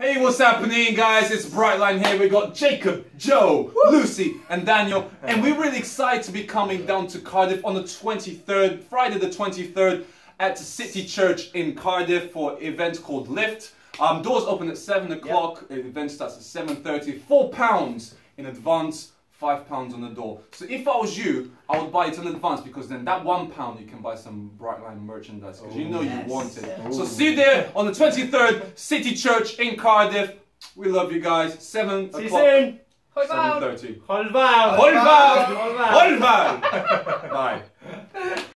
Hey, what's happening, guys? It's Brightline here. We got Jacob, Joe, Lucy, and Daniel, and we're really excited to be coming down to Cardiff on the 23rd, Friday the 23rd, at the City Church in Cardiff for an event called Lift. Um, doors open at 7 o'clock. The event starts at 7.30. Four pounds in advance, five pounds on the door. So if I was you, I would buy it in advance because then that one pound you can buy some Brightline merchandise because you know yes. you want it. So see you there on the 23rd, City Church in Cardiff. We love you guys. 7 See you soon. 7.30. Hold on. Hold on! Hold on! Bye.